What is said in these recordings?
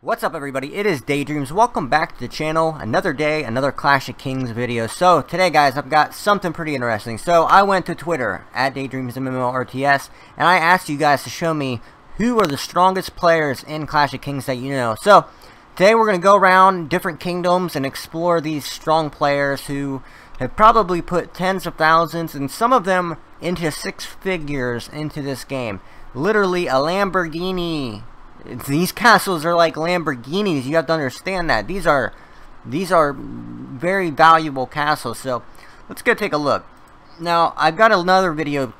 What's up everybody, it is Daydreamz, welcome back to the channel, another day, another Clash of Kings video. So, today guys, I've got something pretty interesting. So, I went to Twitter, at DaYDreaMzMMORTS, and I asked you guys to show me who are the strongest players in Clash of Kings that you know. So, today we're going to go around different kingdoms and explore these strong players who have probably put tens of thousands, and some of them into six figures into this game. Literally a Lamborghini these castles are like Lamborghinis. You have to understand that. These are these are very valuable castles. So let's go take a look. Now I've got another video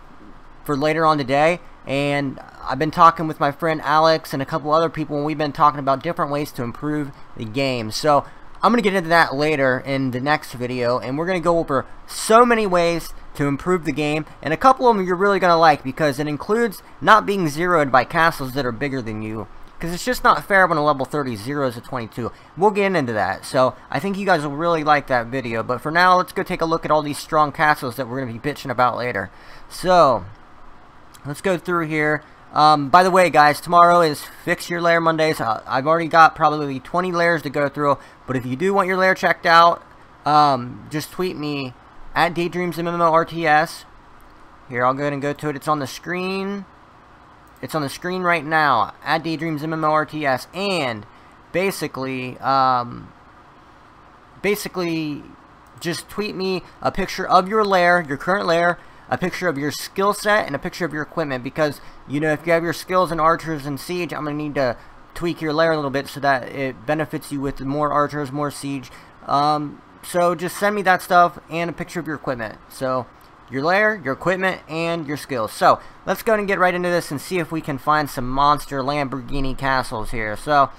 for later on today and I've been talking with my friend Alex and a couple other people and we've been talking about different ways to improve the game. So I'm going to get into that later in the next video and we're going to go over so many ways to improve the game and a couple of them you're really going to like because it includes not being zeroed by castles that are bigger than you because it's just not fair when a level 30 zeros a 22. We'll get into that. So I think you guys will really like that video. But for now, let's go take a look at all these strong castles that we're going to be bitching about later. So let's go through here. Um, by the way, guys, tomorrow is Fix Your Lair Mondays. I've already got probably 20 layers to go through. But if you do want your lair checked out, um, just tweet me at DaYDreaMzMMORTS. Here, I'll go ahead and go to it. It's on the screen. It's on the screen right now at Daydreamz MMORTS, and basically, um, basically, just tweet me a picture of your lair, your current lair, a picture of your skill set, and a picture of your equipment. Because you know, if you have your skills in archers and siege, I'm gonna need to tweak your lair a little bit so that it benefits you with more archers, more siege. Um, so just send me that stuff and a picture of your equipment. So your lair, your equipment, and your skills. So, let's go and get right into this and see if we can find some monster Lamborghini castles here. So,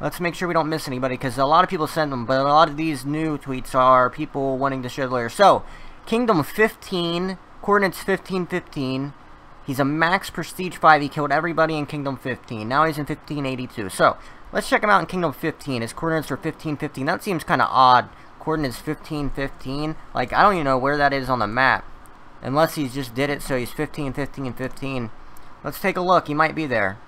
let's make sure we don't miss anybody, because a lot of people send them, but a lot of these new tweets are people wanting to show the lair. So, Kingdom 15, coordinates 1515. He's a max prestige 5. He killed everybody in Kingdom 15. Now he's in 1582. So, let's check him out in Kingdom 15. His coordinates are 1515. That seems kind of odd. Coordinates 1515. Like, I don't even know where that is on the map. Unless he just did it so he's 15, 15, 15. Let's take a look. He might be there.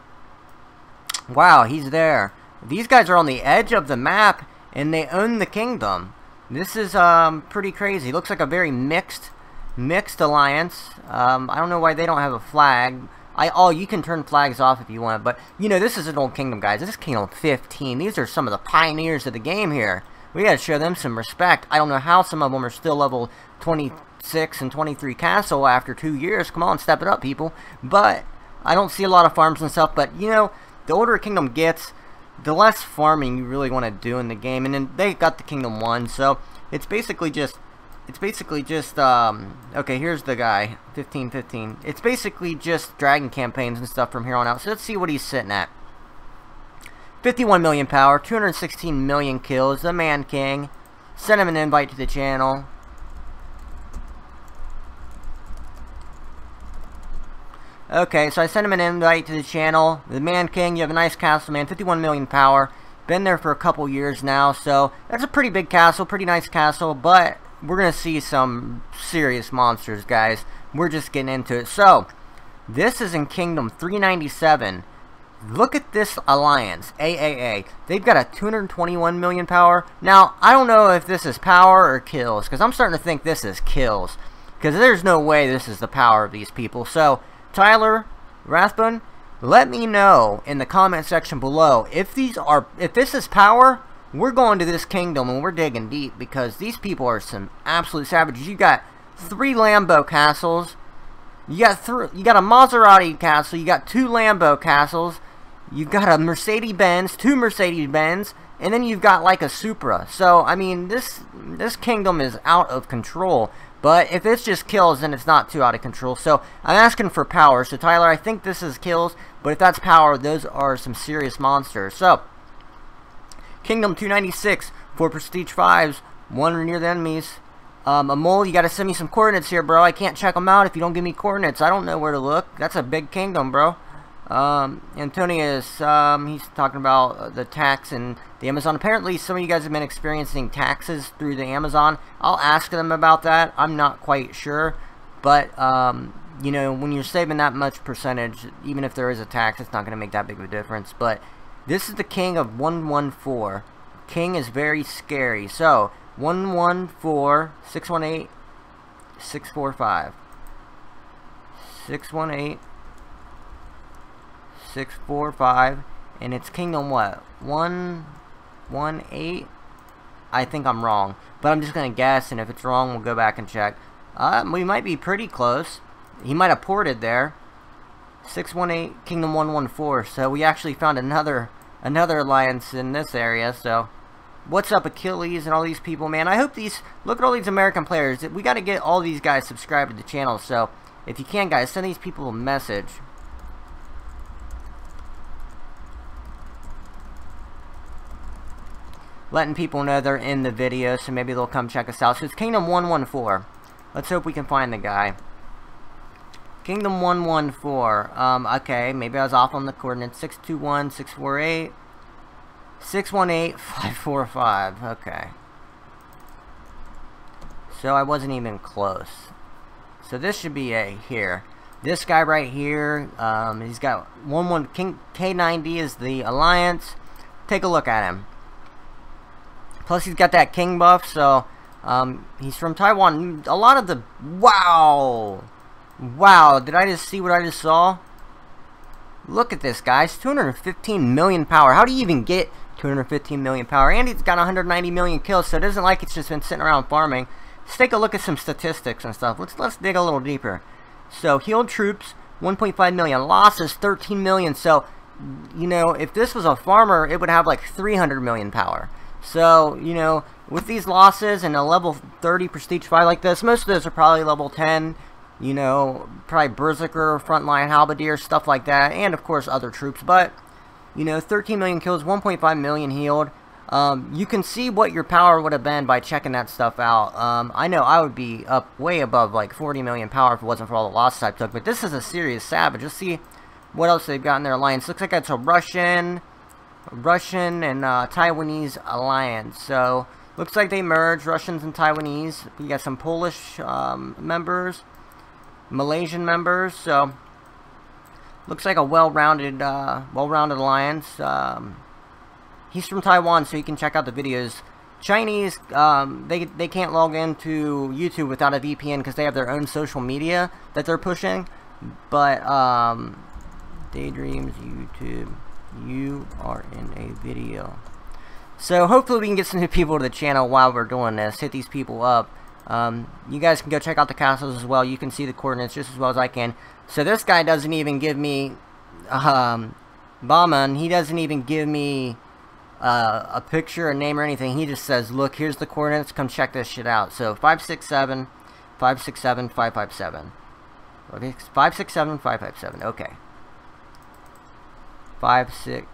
Wow, he's there. These guys are on the edge of the map, and they own the kingdom. This is um, pretty crazy. Looks like a very mixed, mixed alliance. Um, I don't know why they don't have a flag. I oh, you can turn flags off if you want, but you know this is an old kingdom, guys. This is Kingdom 15. These are some of the pioneers of the game here. We gotta show them some respect. I don't know how some of them are still level 26 and 23 castle after two years. Come on, step it up, people. But I don't see a lot of farms and stuff. But, you know, the older a kingdom gets, the less farming you really want to do in the game. And then they got the kingdom one. So it's basically just... It's basically just, um, okay, here's the guy, 1515. It's basically just dragon campaigns and stuff from here on out. So let's see what he's sitting at. 51 million power, 216 million kills, the Man King. Send him an invite to the channel. Okay, so I sent him an invite to the channel. The Man King, you have a nice castle, man. 51 million power. Been there for a couple years now, so that's a pretty big castle, pretty nice castle, but we're going to see some serious monsters, guys. We're just getting into it. So, this is in Kingdom 397. Look at this alliance, AAA. They've got a 221 million power. Now, I don't know if this is power or kills, because I'm starting to think this is kills. Because there's no way this is the power of these people. So, Tyler Rathbun, let me know in the comment section below if these are if this is power. We're going to this kingdom and we're digging deep because these people are some absolute savages. You got three Lambo castles. You got three. You got a Maserati castle. You got two Lambo castles. You've got a Mercedes Benz, two Mercedes Benz, and then you've got like a Supra. So I mean, this this kingdom is out of control. But if it's just kills, then it's not too out of control. So I'm asking for power. So Tyler, I think this is kills. But if that's power, those are some serious monsters. So, Kingdom 296 for Prestige 5s. One near the enemies. Um, a mole, you gotta send me some coordinates here, bro. I can't check them out if you don't give me coordinates. I don't know where to look. That's a big kingdom, bro. Um, Antonius, um, he's talking about the tax and the Amazon. Apparently, some of you guys have been experiencing taxes through the Amazon. I'll ask them about that. I'm not quite sure. But, um, you know, when you're saving that much percentage, even if there is a tax, it's not going to make that big of a difference. But this is the king of 114. King is very scary. So, 114, 618, 645. 618, 645. And it's kingdom what? 118? I think I'm wrong. But I'm just to guess, and if it's wrong, we'll go back and check. Uh, we might be pretty close. He might have ported there. 618 Kingdom 114. So we actually found another another alliance in this area. So what's up Achilles and all these people, man? I hope these look at all these American players. We got to get all these guys subscribed to the channel. So if you can, guys, send these people a message. Letting people know they're in the video, so maybe they'll come check us out. So it's Kingdom 114. Let's hope we can find the guy. Kingdom 114. Um, okay, maybe I was off on the coordinates. 621, 648, 618, 545. Okay. So I wasn't even close. So this should be a here. This guy right here, um, he's got one one King K90 is the alliance. Take a look at him. Plus he's got that king buff, so um, he's from Taiwan. A lot of the wow. Wow, did I just see what I just saw? Look at this, guys. 215 million power. How do you even get 215 million power? And he's got 190 million kills, so it isn't like it's just been sitting around farming. Let's take a look at some statistics and stuff. Let's let's dig a little deeper. So, healed troops, 1.5 million. Losses, 13 million. So, you know, if this was a farmer, it would have like 300 million power. So, you know, with these losses and a level 30 prestige fight like this, most of those are probably level 10, you know, probably Berserker, Frontline Halberdier, stuff like that, and of course other troops, but, you know, 13 million kills, 1.5 million healed, um, you can see what your power would have been by checking that stuff out. Um, I know I would be up way above like 40 million power if it wasn't for all the losses I took, but this is a serious savage. Let's see what else they've got in their alliance. Looks like it's a Russian, Russian and uh, Taiwanese alliance. So, looks like they merged, Russians and Taiwanese. We got some Polish um, members. Malaysian members. So looks like a well-rounded, uh, well-rounded alliance. Um, he's from Taiwan, so you can check out the videos. Chinese, um, they they can't log into YouTube without a VPN because they have their own social media that they're pushing. But um, Daydreamz YouTube, you are in a video. So hopefully we can get some new people to the channel while we're doing this. Hit these people up. Um, you guys can go check out the castles as well. You can see the coordinates just as well as I can. So this guy doesn't even give me, um, Bauman, he doesn't even give me uh, a picture, a name, or anything. He just says, look, here's the coordinates. Come check this shit out. So 567, 567, 557. Okay, 567, 557. Okay. 5, 6,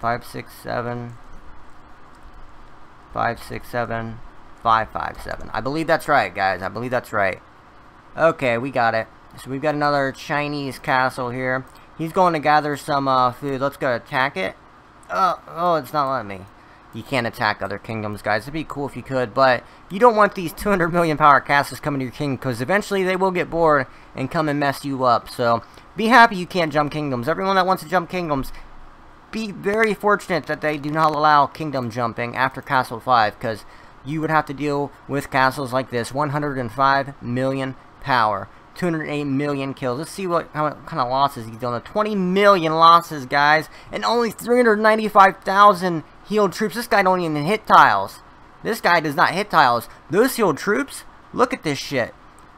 567, 567, 557. I believe that's right, guys. I believe that's right. Okay, we got it. So we've got another Chinese castle here. He's going to gather some uh, food. Let's go attack it. Oh, oh, it's not letting me. You can't attack other kingdoms, guys. It'd be cool if you could, but you don't want these 200 million power castles coming to your kingdom, because eventually they will get bored and come and mess you up. So, be happy you can't jump kingdoms. Everyone that wants to jump kingdoms, be very fortunate that they do not allow kingdom jumping after Castle 5, because you would have to deal with castles like this. 105 million power. 208 million kills. Let's see what how, kind of losses he's done. 20 million losses, guys. And only 395,000 healed troops. This guy don't even hit tiles. This guy does not hit tiles. Those healed troops, look at this shit.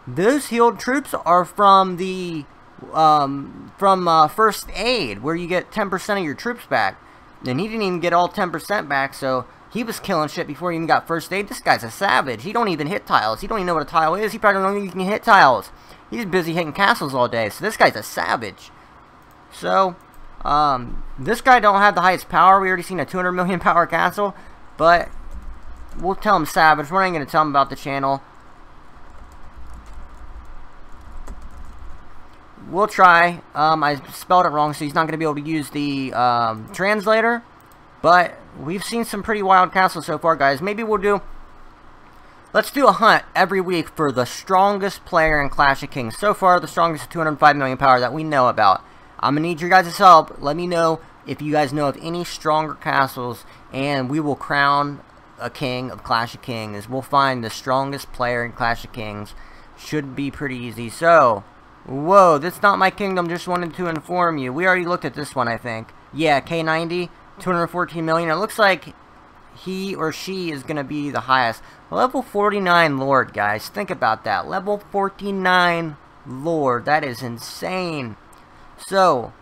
Those healed troops are from the um, from uh, first aid, where you get 10% of your troops back. And he didn't even get all 10% back, so he was killing shit before he even got first aid. This guy's a savage. He don't even hit tiles. He don't even know what a tile is. He probably don't even hit tiles. He's busy hitting castles all day. So this guy's a savage. So, um, this guy don't have the highest power. We already seen a 200 million power castle. But, we'll tell him savage. We're not going to tell him about the channel. We'll try. Um, I spelled it wrong, so he's not going to be able to use the um, translator. But we've seen some pretty wild castles so far, guys. Maybe we'll do let's do a hunt every week for the strongest player in Clash of Kings. So far, the strongest 205 million power that we know about. I'm going to need your guys' help. Let me know if you guys know of any stronger castles, and we will crown a king of Clash of Kings. We'll find the strongest player in Clash of Kings. Should be pretty easy. So, whoa, this not my kingdom. Just wanted to inform you. We already looked at this one, I think. Yeah, K90, 214 million. It looks like he or she is going to be the highest. Level 49 Lord, guys. Think about that. Level 49 Lord. That is insane. So,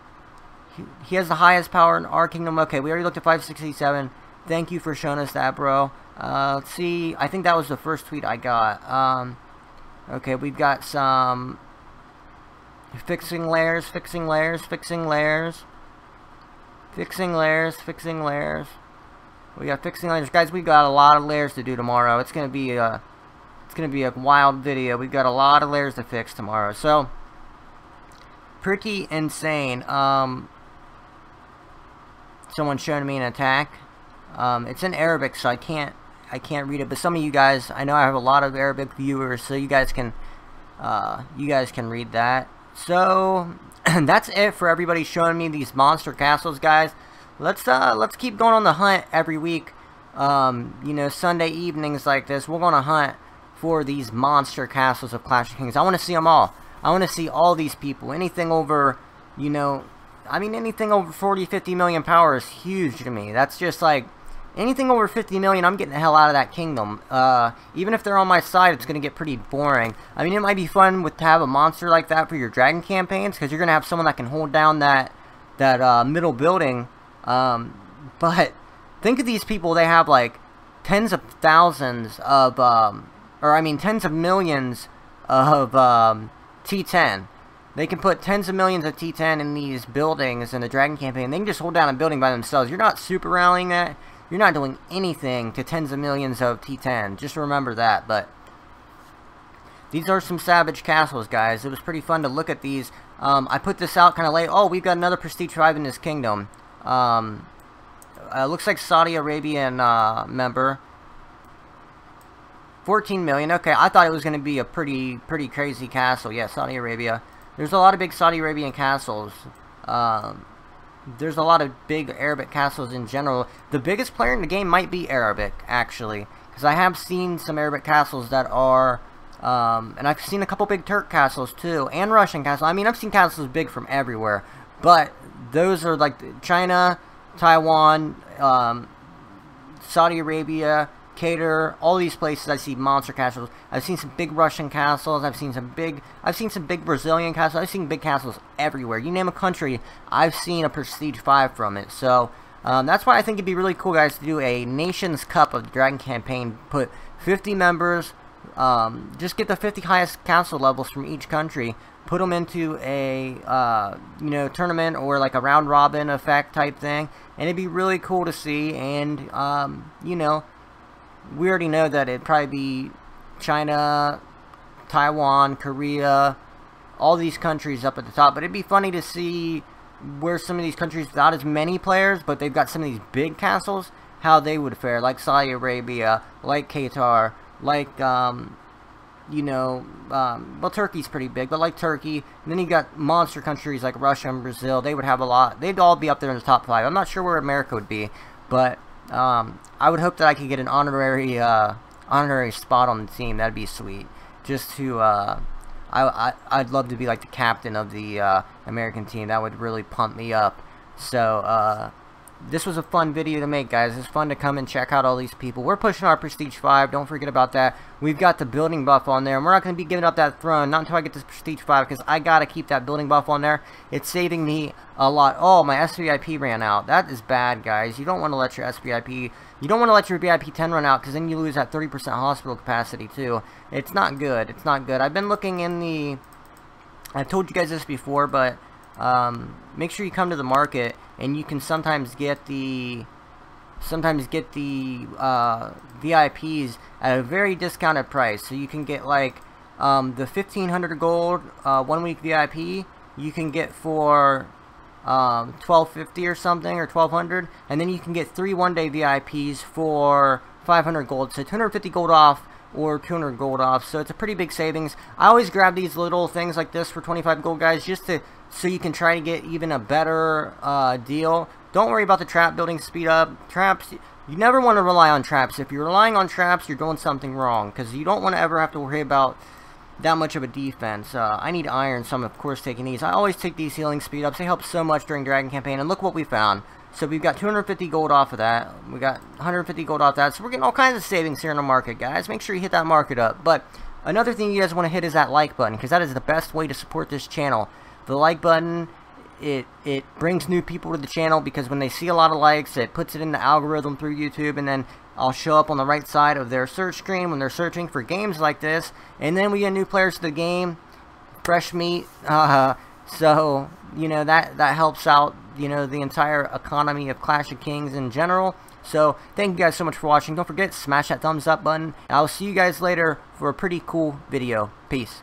he, he has the highest power in our kingdom. Okay, we already looked at 567. Thank you for showing us that, bro. Uh, let's see. I think that was the first tweet I got. Um, okay, we've got some fixing layers, fixing layers, fixing layers. Fixing layers, fixing layers. We got fixing layers. Guys, we've got a lot of layers to do tomorrow. It's going to be a, it's going to be a wild video. We've got a lot of layers to fix tomorrow. So, pretty insane. Um, someone showing me an attack. Um, it's in Arabic, so I can't I can't read it. But some of you guys, I know I have a lot of Arabic viewers, so you guys can uh, you guys can read that. So that's it for everybody showing me these monster castles, guys. Let's uh, let's keep going on the hunt every week. Um, you know, Sunday evenings like this, we're gonna hunt for these monster castles of Clash of Kings. I want to see them all. I want to see all these people. Anything over, you know, I mean, anything over 40, 50 million power is huge to me. That's just like Anything over 50 million, I'm getting the hell out of that kingdom. Uh, even if they're on my side, it's going to get pretty boring. I mean, it might be fun with to have a monster like that for your dragon campaigns, because you're going to have someone that can hold down that that uh, middle building. Um, but think of these people, they have like tens of thousands of, um, or I mean tens of millions of um, T10. They can put tens of millions of T10 in these buildings in the Dragon campaign. They can just hold down a building by themselves. You're not super rallying that. You're not doing anything to tens of millions of T10. Just remember that, but... These are some savage castles, guys. It was pretty fun to look at these. Um, I put this out kind of late. Oh, we've got another Prestige 5 in this kingdom. Um, uh, looks like Saudi Arabian uh, member. 14 million. Okay, I thought it was going to be a pretty pretty crazy castle. Yeah, Saudi Arabia. There's a lot of big Saudi Arabian castles. Um, there's a lot of big Arabic castles in general. The biggest player in the game might be Arabic, actually. Because I have seen some Arabic castles that are... Um, and I've seen a couple big Turk castles, too. And Russian castles. I mean, I've seen castles big from everywhere. But those are like China, Taiwan, um, Saudi Arabia, Qatar, all these places I see monster castles. I've seen some big Russian castles. I've seen some big, I've seen some big Brazilian castles. I've seen big castles everywhere. You name a country, I've seen a Prestige 5 from it. So, um, that's why I think it'd be really cool, guys, to do a Nations Cup of the Dragon campaign. Put 50 members, um, just get the 50 highest castle levels from each country. Put them into a, uh, you know, tournament or like a round robin effect type thing. And it'd be really cool to see. And, um, you know, we already know that it'd probably be China, Taiwan, Korea, all these countries up at the top. But it'd be funny to see where some of these countries without as many players, but they've got some of these big castles, how they would fare. Like Saudi Arabia, like Qatar, like, um, you know, um, well, Turkey's pretty big, but like Turkey. And then you got monster countries like Russia and Brazil. They would have a lot. They'd all be up there in the top five. I'm not sure where America would be, but um, I would hope that I could get an honorary uh, honorary spot on the team. That'd be sweet. Just to, uh, I, I, would love to be like the captain of the uh, American team. That would really pump me up. So, uh, this was a fun video to make, guys. It's fun to come and check out all these people. We're pushing our Prestige 5. Don't forget about that. We've got the building buff on there. And we're not going to be giving up that throne. Not until I get this Prestige 5. Because I got to keep that building buff on there. It's saving me a lot. Oh, my SVIP ran out. That is bad, guys. You don't want to let your SVIP... You don't want to let your VIP 10 run out. Because then you lose that 30% hospital capacity, too. It's not good. It's not good. I've been looking in the... I've told you guys this before, but... Um, make sure you come to the market and you can sometimes get the sometimes get the uh, VIPs at a very discounted price. So you can get like um, the 1500 gold uh, one week VIP you can get for um, 1250 or something or 1200 and then you can get three one day VIPs for 500 gold. So 250 gold off or 200 gold off. So it's a pretty big savings. I always grab these little things like this for 25 gold, guys, just to so you can try to get even a better uh, deal. Don't worry about the trap building speed up. Traps, you never want to rely on traps. If you're relying on traps, you're doing something wrong because you don't want to ever have to worry about that much of a defense. Uh, I need iron, so I'm of course taking these. I always take these healing speed ups. They help so much during Dragon Campaign, and look what we found. So we've got 250 gold off of that. We got 150 gold off that. So we're getting all kinds of savings here in the market, guys. Make sure you hit that market up. But another thing you guys want to hit is that like button, because that is the best way to support this channel. The like button, it it brings new people to the channel because when they see a lot of likes, it puts it in the algorithm through YouTube, and then I'll show up on the right side of their search screen when they're searching for games like this. And then we get new players to the game, fresh meat. Uh, so, you know, that, that helps out, you know, the entire economy of Clash of Kings in general. So, thank you guys so much for watching. Don't forget, smash that thumbs up button. I'll see you guys later for a pretty cool video. Peace.